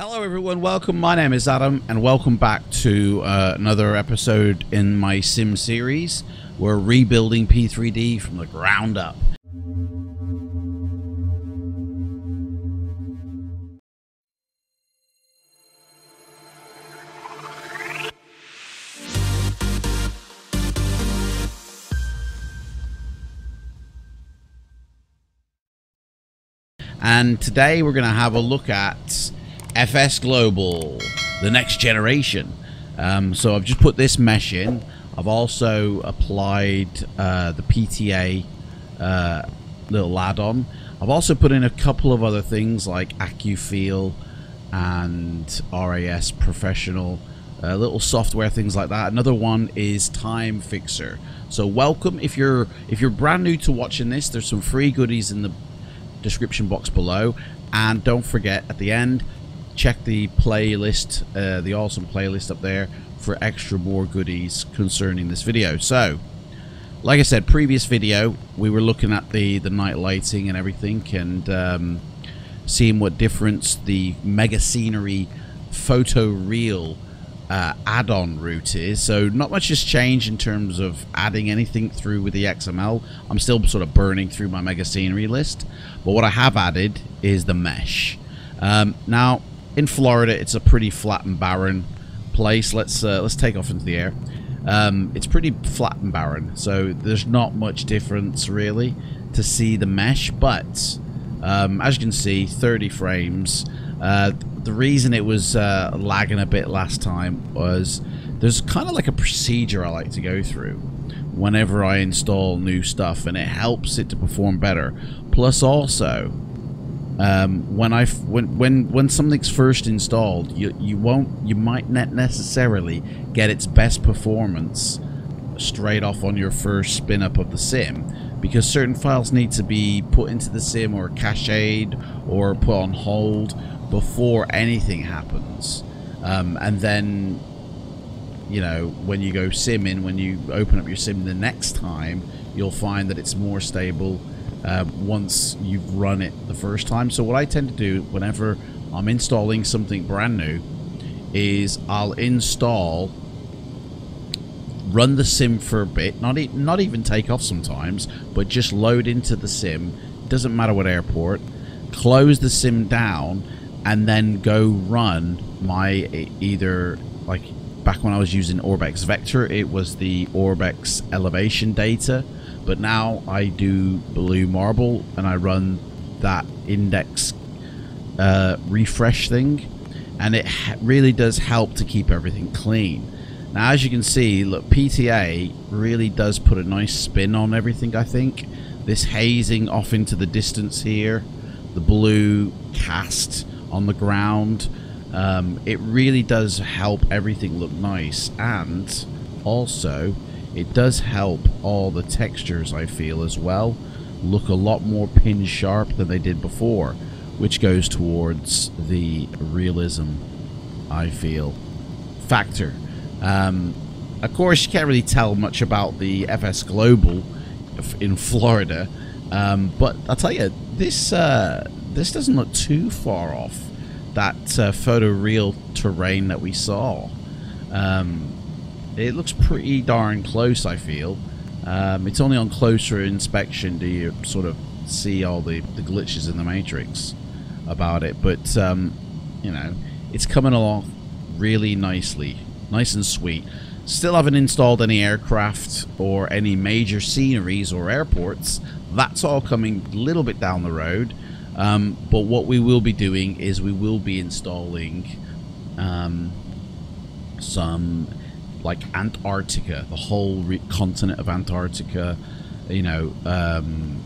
Hello, everyone. Welcome. My name is Adam, and welcome back to uh, another episode in my Sim series. We're rebuilding P3D from the ground up. And today we're going to have a look at FS Global, the next generation. Um, so I've just put this mesh in. I've also applied uh, the PTA uh, little add-on. I've also put in a couple of other things like AccuFeel and RAAS Professional, uh, little software things like that. Another one is Time Fixer. So welcome if you're if you're brand new to watching this. There's some free goodies in the description box below, and don't forget at the end check the playlist, uh, the awesome playlist up there for extra more goodies concerning this video. So, like I said, previous video, we were looking at the, the night lighting and everything and um, seeing what difference the Mega Scenery Photo Real uh, add-on route is. So not much has changed in terms of adding anything through with the XML. I'm still sort of burning through my Mega Scenery list. But what I have added is the mesh. Um, now, in Florida, it's a pretty flat and barren place. Let's uh, let's take off into the air. Um, it's pretty flat and barren, so there's not much difference really to see the mesh. But um, as you can see, 30 frames. Uh, the reason it was uh, lagging a bit last time was there's kind of like a procedure I like to go through whenever I install new stuff, and it helps it to perform better. Plus, also um, when I when when when something's first installed, you you won't you might not necessarily get its best performance straight off on your first spin up of the sim because certain files need to be put into the sim or cached or put on hold before anything happens. Um, and then you know when you go simming when you open up your sim the next time you'll find that it's more stable uh, once you've run it the first time. So what I tend to do whenever I'm installing something brand new is I'll install, run the sim for a bit, not, e not even take off sometimes, but just load into the sim, doesn't matter what airport, close the sim down, and then go run my either, like back when I was using Orbx Vector, it was the Orbx elevation data, but now I do blue marble and I run that index uh, refresh thing and it really does help to keep everything clean. Now as you can see, look, PTA really does put a nice spin on everything I think. This hazing off into the distance here, the blue cast on the ground, um, it really does help everything look nice and also it does help all the textures, I feel, as well, look a lot more pin sharp than they did before, which goes towards the realism, I feel, factor. Um, of course, you can't really tell much about the FS Global in Florida, um, but I'll tell you, this uh, this doesn't look too far off that uh, photo real terrain that we saw. Um, it looks pretty darn close, I feel. Um, it's only on closer inspection do you sort of see all the, the glitches in the matrix about it. But, um, you know, it's coming along really nicely. Nice and sweet. Still haven't installed any aircraft or any major sceneries or airports. That's all coming a little bit down the road. Um, but what we will be doing is we will be installing um, some like Antarctica, the whole continent of Antarctica, you know, um,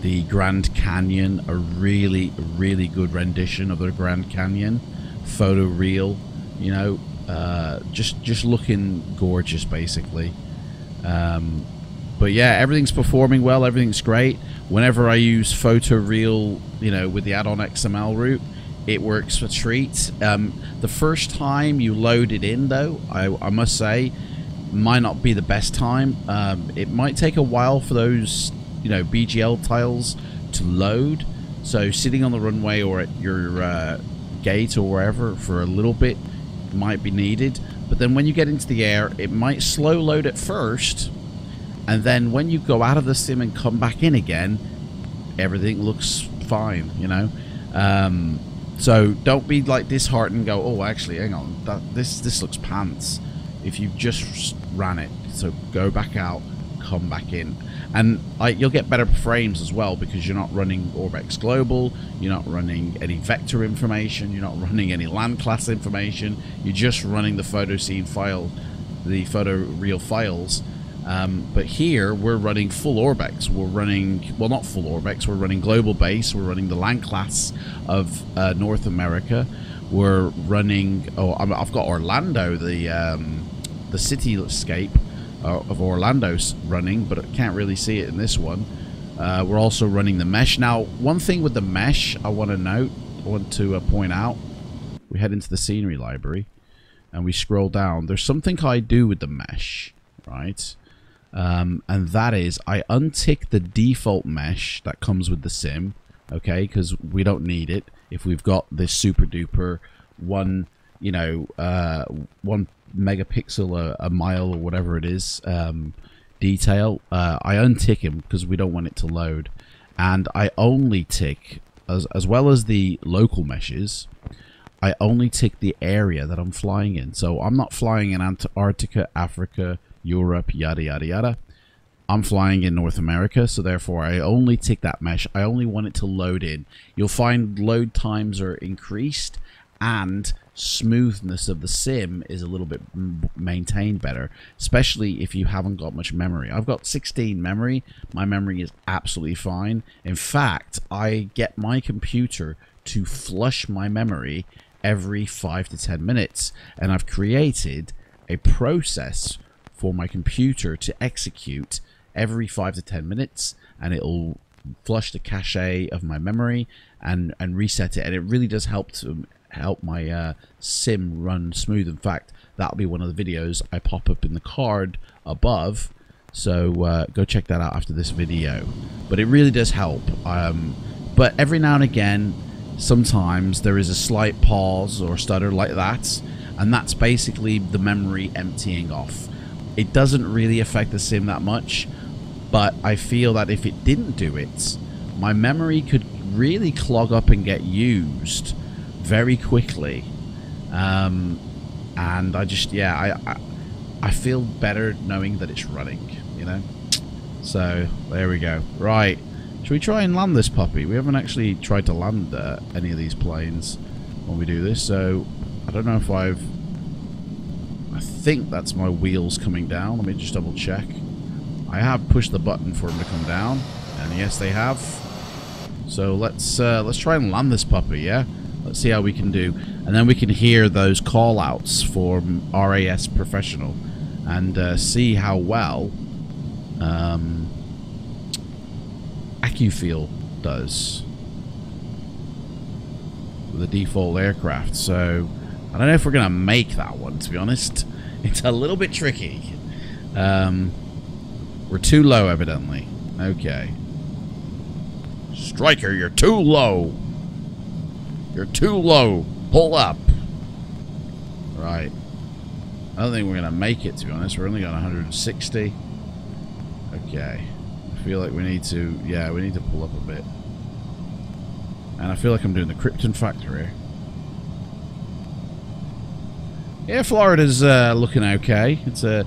the Grand Canyon, a really, really good rendition of the Grand Canyon, photo real, you know, uh, just just looking gorgeous, basically. Um, but yeah, everything's performing well, everything's great. Whenever I use photo real, you know, with the add-on XML route, it works for treats. Um, the first time you load it in, though, I, I must say, might not be the best time. Um, it might take a while for those, you know, BGL tiles to load. So sitting on the runway or at your uh, gate or wherever for a little bit might be needed. But then when you get into the air, it might slow load at first. And then when you go out of the sim and come back in again, everything looks fine, you know? Um, so don't be like disheartened go, oh, actually, hang on, that this this looks pants. If you've just ran it, so go back out, come back in. And like, you'll get better frames as well because you're not running Orbx Global, you're not running any vector information, you're not running any land class information, you're just running the photo scene file, the photo real files. Um, but here we're running full Orbx. We're running, well, not full Orbx, we're running global base, we're running the land class of uh, North America. We're running, oh, I've got Orlando, the, um, the cityscape uh, of Orlando's running, but I can't really see it in this one. Uh, we're also running the mesh. Now, one thing with the mesh I want to note, I want to uh, point out, we head into the scenery library and we scroll down. There's something I do with the mesh, right? Um, and that is I untick the default mesh that comes with the sim, okay, because we don't need it if we've got this super duper one, you know, uh, one megapixel a, a, mile or whatever it is um, detail, uh, I untick him because we don't want it to load. And I only tick, as, as well as the local meshes, I only tick the area that I'm flying in. So I'm not flying in Antarctica, Africa, Europe, yada, yada, yada. I'm flying in North America, so therefore I only tick that mesh. I only want it to load in. You'll find load times are increased and smoothness of the sim is a little bit maintained better, especially if you haven't got much memory. I've got 16 memory. My memory is absolutely fine. In fact, I get my computer to flush my memory every 5 to 10 minutes, and I've created a process for my computer to execute every 5 to 10 minutes, and it'll flush the cache of my memory and and reset it and it really does help to help my uh, sim run smooth. In fact, that'll be one of the videos I pop up in the card above. So uh, go check that out after this video. But it really does help. Um, but every now and again, sometimes there is a slight pause or stutter like that. And that's basically the memory emptying off. It doesn't really affect the sim that much. But I feel that if it didn't do it, my memory could really clog up and get used very quickly. Um, and I just, yeah, I, I, I feel better knowing that it's running, you know? So, there we go. Right. Should we try and land this puppy? We haven't actually tried to land uh, any of these planes when we do this, so I don't know if I've... I think that's my wheels coming down. Let me just double check. I have pushed the button for them to come down, and yes, they have. So let's uh, let's try and land this puppy, yeah? Let's see how we can do. And then we can hear those call-outs for RAAS Professional and uh, see how well um, AccuFeel does with the default aircraft. So I don't know if we're going to make that one, to be honest. It's a little bit tricky. Um, we're too low, evidently. Okay. Striker, you're too low. You're too low. Pull up. Right. I don't think we're going to make it, to be honest. We're only got 160. Okay. I feel like we need to... Yeah, we need to pull up a bit. And I feel like I'm doing the Krypton factor here. Yeah, Florida's uh, looking okay. It's a... Uh,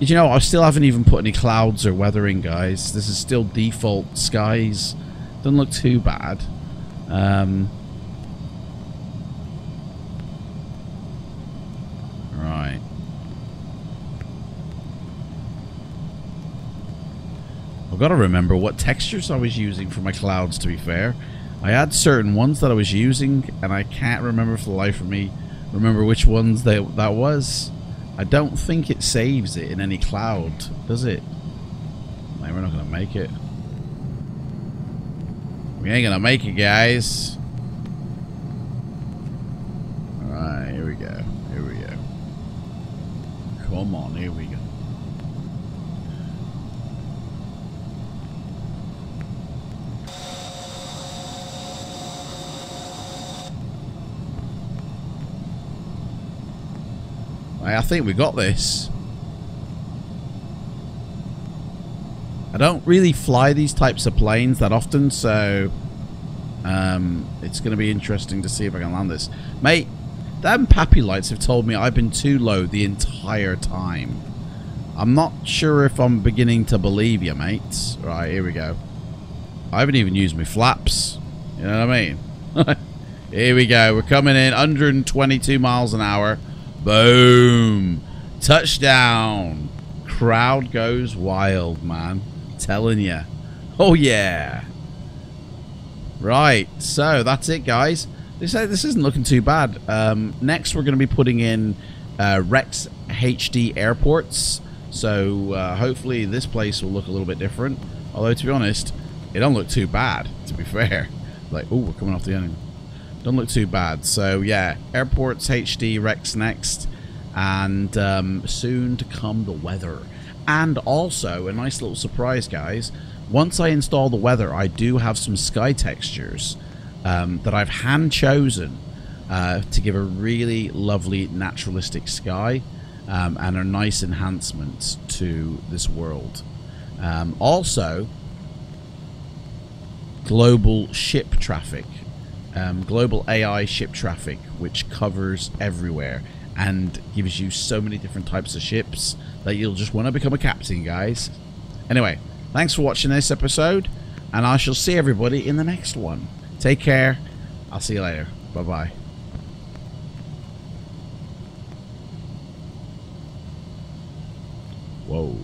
you know, I still haven't even put any clouds or weathering, guys. This is still default skies. Doesn't look too bad. Um, right. I've got to remember what textures I was using for my clouds, to be fair. I had certain ones that I was using, and I can't remember for the life of me remember which ones they, that was. I don't think it saves it in any cloud, does it? Man, we're not going to make it. We ain't going to make it, guys. Alright, here we go. Here we go. Come on, here we go. I think we got this. I don't really fly these types of planes that often, so um, it's going to be interesting to see if I can land this. Mate, them PAPI lights have told me I've been too low the entire time. I'm not sure if I'm beginning to believe you, mates. Right, here we go. I haven't even used my flaps. You know what I mean? here we go. We're coming in 122 miles an hour. Boom. Touchdown. Crowd goes wild, man. Telling you. Oh, yeah. Right. So, that's it, guys. This, uh, this isn't looking too bad. Um, next, we're going to be putting in uh, Rex HD airports. So, uh, hopefully, this place will look a little bit different. Although, to be honest, it don't look too bad, to be fair. Like, oh, we're coming off the enemy. Don't look too bad. So, yeah, airports HD Rex next. And um, soon to come the weather. And also, a nice little surprise, guys. Once I install the weather, I do have some sky textures um, that I've hand chosen uh, to give a really lovely naturalistic sky um, and a nice enhancement to this world. Um, also, global ship traffic, um, global AI ship traffic, which covers everywhere and gives you so many different types of ships that you'll just want to become a captain, guys. Anyway, thanks for watching this episode, and I shall see everybody in the next one. Take care. I'll see you later. Bye-bye. Whoa.